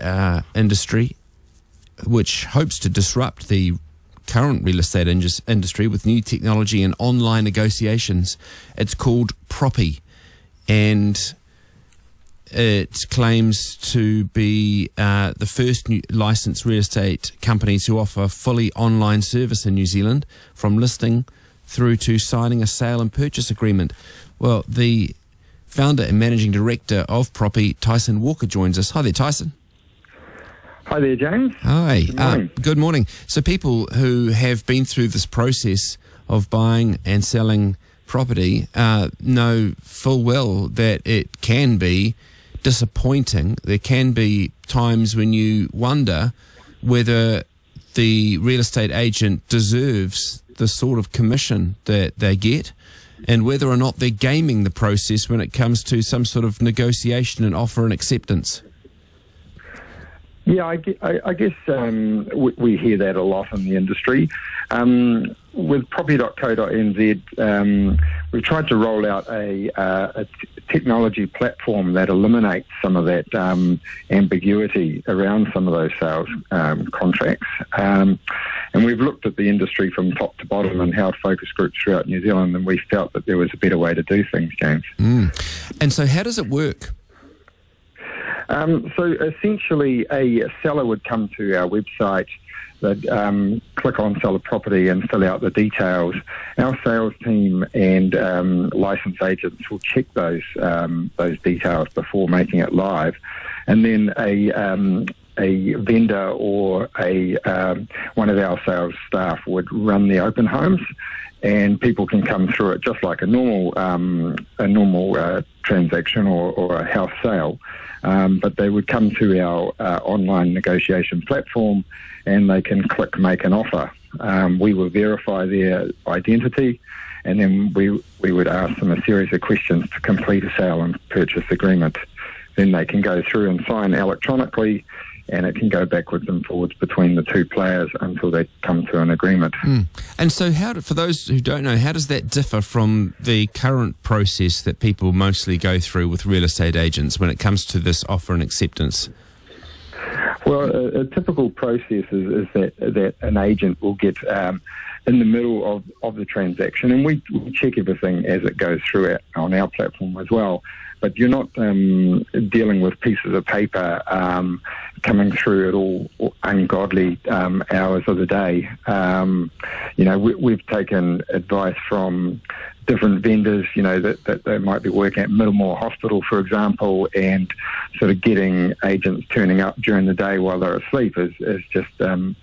uh, industry, which hopes to disrupt the current real estate industry with new technology and online negotiations. It's called Proppy, and it claims to be uh, the first licensed real estate company to offer fully online service in New Zealand, from listing through to signing a sale and purchase agreement. Well, the founder and managing director of Proppy, Tyson Walker, joins us. Hi there, Tyson. Hi there, James. Hi. Good morning. Uh, good morning. So, people who have been through this process of buying and selling property uh, know full well that it can be disappointing. There can be times when you wonder whether the real estate agent deserves the sort of commission that they get and whether or not they're gaming the process when it comes to some sort of negotiation and offer and acceptance. Yeah, I, I guess um, we, we, hear that a lot in the industry. Um, with proppy.co.nz, um, we've tried to roll out a, uh, technology platform that eliminates some of that um, ambiguity around some of those sales um, contracts. Um, and we've looked at the industry from top to bottom and held focus groups throughout New Zealand, and we felt that there was a better way to do things, James. Mm. And so, how does it work? Um, so essentially, a seller would come to our website, they'd um, click on sell a property and fill out the details. Our sales team and um, license agents will check those um, those details before making it live, and then a um, a vendor or a um, one of our sales staff would run the open homes and people can come through it just like a normal um, a normal uh, transaction or, or, a house sale. Um, but they would come to our uh, online negotiation platform and they can click make an offer. Um, we will verify their identity and then we, we would ask them a series of questions to complete a sale and purchase agreement. Then they can go through and sign electronically and it can go backwards and forwards between the two players until they come to an agreement. Mm. And so, how do, for those who don't know, how does that differ from the current process that people mostly go through with real estate agents when it comes to this offer and acceptance? Well, a, a typical process is, is, that that an agent will get um, in the middle of, of the transaction, and we, we check everything as it goes through it on our platform as well but you're not um, dealing with pieces of paper um, coming through at all ungodly um, hours of the day. Um, you know, we, have taken advice from different vendors, you know, that, that they might be working at Middlemore Hospital, for example, and sort of getting agents turning up during the day while they're asleep is, is just um,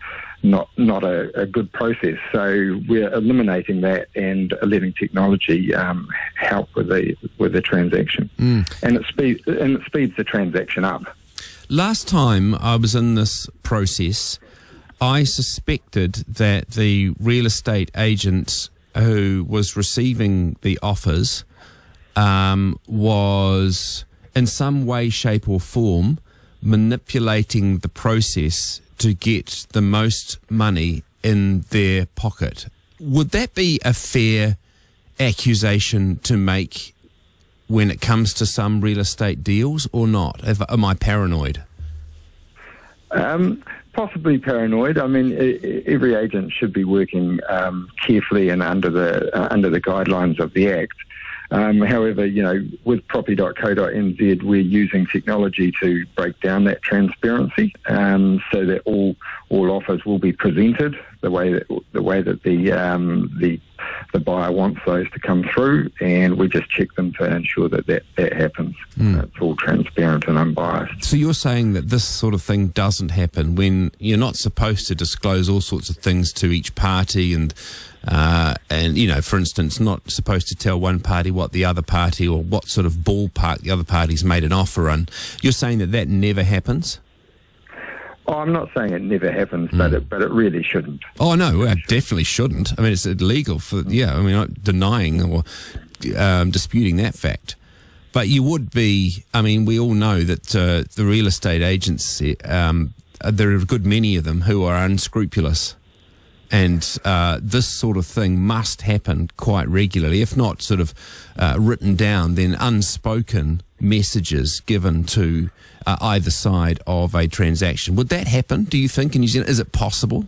not not a, a, good process. So we're eliminating that and letting technology um, help with the with the transaction, mm. and it speeds and it speeds the transaction up. Last time I was in this process, I suspected that the real estate agent who was receiving the offers um, was in some way, shape, or form manipulating the process to get the most money in their pocket. Would that be a fair accusation to make when it comes to some real estate deals or not? Am I paranoid? Um, possibly paranoid. I mean, every agent should be working um, carefully and under the uh, under the guidelines of the Act. Um, however, you know, with proppy.co.nz, we're using technology to break down that transparency um, so that all all offers will be presented the way that the way that the um, the the buyer wants those to come through, and we just check them to ensure that that, that happens. Mm. it's all transparent and unbiased. So you're saying that this sort of thing doesn't happen when you're not supposed to disclose all sorts of things to each party and uh, and, you know, for instance, not supposed to tell one party what the other party or what sort of ballpark the other party's made an offer on. You're saying that that never happens? Oh, I'm not saying it never happens, mm. but it but it really shouldn't. Oh no, it definitely shouldn't. I mean, it's illegal for yeah. I mean, not denying or um, disputing that fact, but you would be. I mean, we all know that uh, the real estate agents. Um, there are a good many of them who are unscrupulous and uh, this sort of thing must happen quite regularly, if not sort of uh, written down, then unspoken messages given to uh, either side of a transaction. Would that happen? Do you think in New Zealand? Is it possible?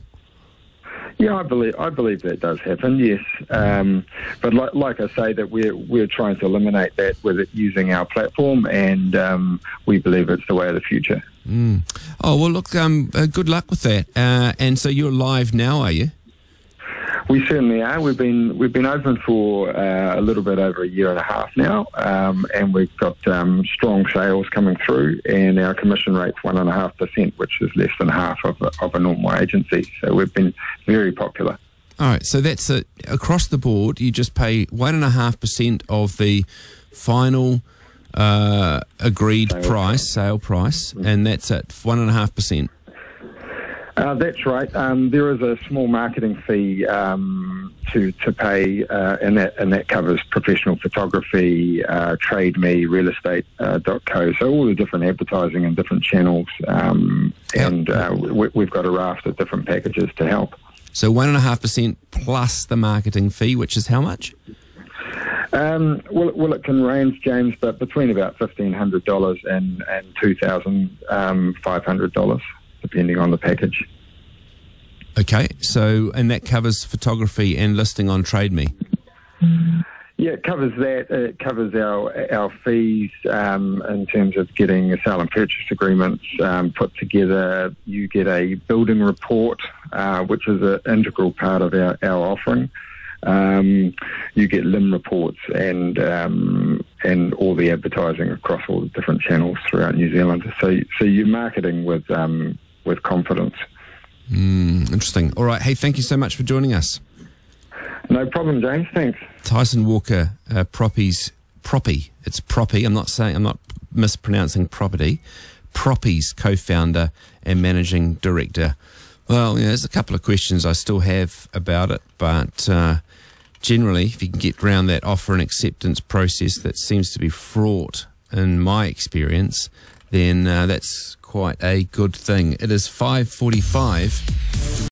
Yeah, I believe I believe that does happen. Yes, um, but like, like, I say, that we're we're trying to eliminate that with it using our platform, and um, we believe it's the way of the future. Mm. Oh well, look, um, uh, good luck with that. Uh, and so you're live now, are you? We certainly are. We've been we've been open for uh, a little bit over a year and a half now, um, and we've got um, strong sales coming through, and our commission rate's one and a half percent, which is less than half of a, of a normal agency. So we've been very popular. All right, so that's a, across the board. You just pay one and a half percent of the final uh, agreed sale price, sale price, mm-hmm. and that's at one and a half percent. Uh, that's right. Um, there is a small marketing fee um, to to pay, uh, and that and that covers professional photography, uh, Trade Me, Real Estate uh, .co. So all the different advertising and different channels, um, and uh, we, we've got a raft of different packages to help. So one and a half percent plus the marketing fee, which is how much? Um, well, well, it can range, James, but between about fifteen hundred dollars and and two thousand um, five hundred dollars depending on the package. Okay, so and that covers photography and listing on TradeMe. Yeah, it covers that. It covers our our fees um, in terms of getting a sale and purchase agreements um, put together. You get a building report, uh, which is an integral part of our, our offering. Um, you get LIM reports and um, and all the advertising across all the different channels throughout New Zealand. So so you're marketing with um, with confidence. Mm, interesting. All right. Hey, thank you so much for joining us. No problem, James. Thanks. Tyson Walker, uh, Proppies, Proppy. It's Proppy. I'm not saying, I'm not mispronouncing property. Proppy's co-founder and managing director. Well, yeah, there's a couple of questions I still have about it, but uh, generally, if you can get around that offer and acceptance process that seems to be fraught in my experience, then uh, that's quite a good thing. It is 5:45.